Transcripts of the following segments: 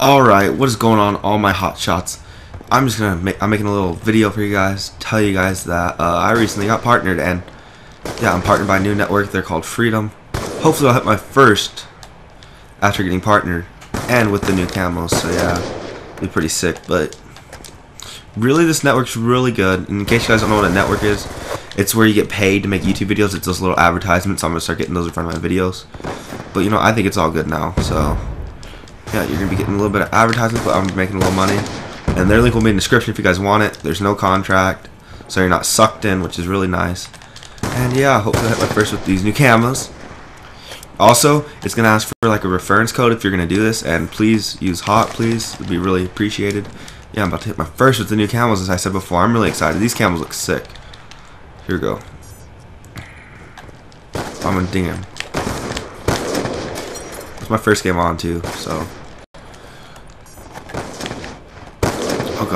Alright, what is going on all my hot shots? I'm just gonna make I'm making a little video for you guys, tell you guys that uh, I recently got partnered and yeah, I'm partnered by a new network, they're called Freedom. Hopefully I'll hit my first after getting partnered and with the new camos, so yeah, be pretty sick, but really this network's really good. And in case you guys don't know what a network is, it's where you get paid to make YouTube videos. It's those little advertisements. So I'm gonna start getting those in front of my videos. But you know, I think it's all good now. So yeah, you're gonna be getting a little bit of advertising, but I'm making a little money. And their link will be in the description if you guys want it. There's no contract, so you're not sucked in, which is really nice. And yeah, hopefully I hit my first with these new camos. Also, it's gonna ask for like a reference code if you're gonna do this, and please use hot, please. It'd be really appreciated. Yeah, I'm about to hit my first with the new camos, as I said before. I'm really excited. These camos look sick. Here we go. I'm ding him. It's my first game on too, so.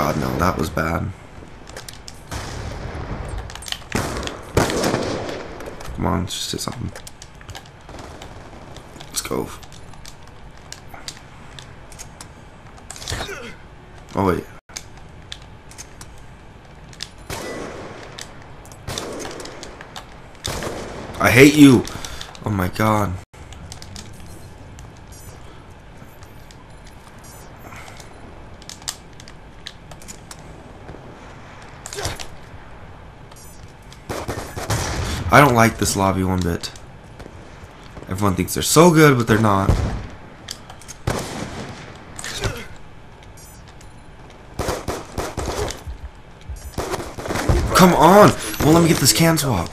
God, no, that was bad. Come on, just hit something. Let's go. Oh wait. I hate you. Oh my god. I don't like this lobby one bit. Everyone thinks they're so good, but they're not. Come on! Well, let me get this can swap.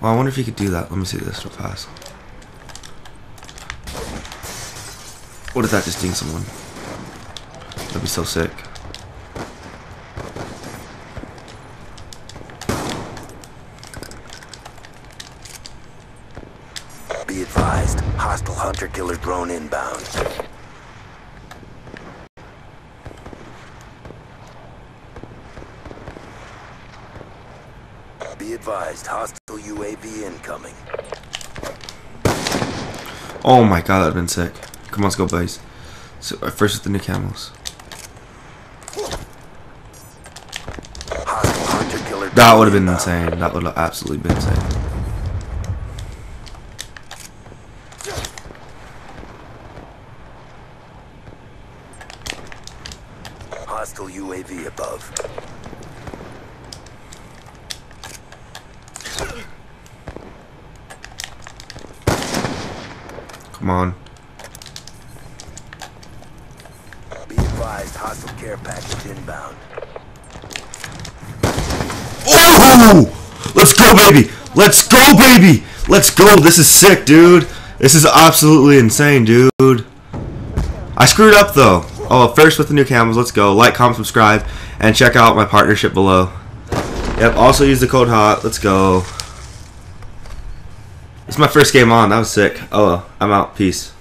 Well, I wonder if you could do that. Let me see this real fast. What if that just ding someone? That'd be so sick. Be advised, hostile hunter-killer drone inbound. Be advised, hostile UAV incoming. Oh my god, that'd been sick. Come on, let's go, boys. So, uh, first with the new camos. That would have been insane. That would have absolutely been insane. Hostile UAV above. Come on. Be advised, hostile care package inbound. Oh! Let's go, baby! Let's go, baby! Let's go! This is sick, dude. This is absolutely insane, dude. I screwed up, though. Oh, first with the new camos. Let's go. Like, comment, subscribe, and check out my partnership below. Yep, also use the code HOT. Let's go. It's my first game on. That was sick. Oh. I'm out. Peace.